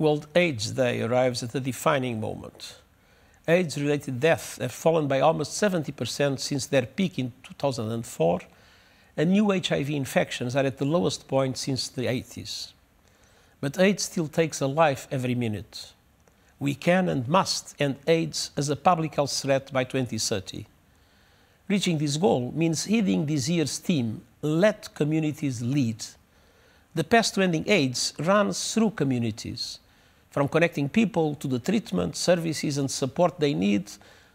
World AIDS Day arrives at a defining moment. AIDS related deaths have fallen by almost 70% since their peak in 2004, and new HIV infections are at the lowest point since the 80s. But AIDS still takes a life every minute. We can and must end AIDS as a public health threat by 2030. Reaching this goal means heeding this year's theme let communities lead. The path to ending AIDS runs through communities from connecting people to the treatment, services, and support they need,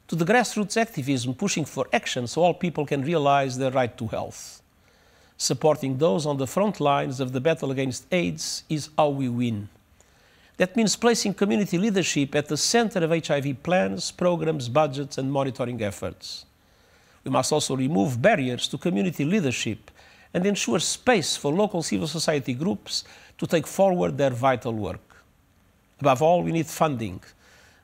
to the grassroots activism pushing for action so all people can realize their right to health. Supporting those on the front lines of the battle against AIDS is how we win. That means placing community leadership at the center of HIV plans, programs, budgets, and monitoring efforts. We must also remove barriers to community leadership and ensure space for local civil society groups to take forward their vital work. Above all, we need funding.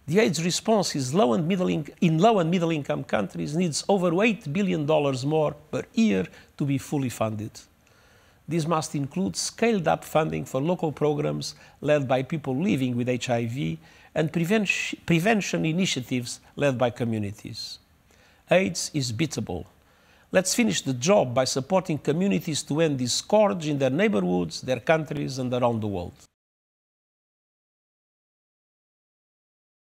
The AIDS response is low and middle in low and middle income countries needs over $8 billion more per year to be fully funded. This must include scaled up funding for local programs led by people living with HIV and prevention, prevention initiatives led by communities. AIDS is beatable. Let's finish the job by supporting communities to end this scourge in their neighborhoods, their countries, and around the world.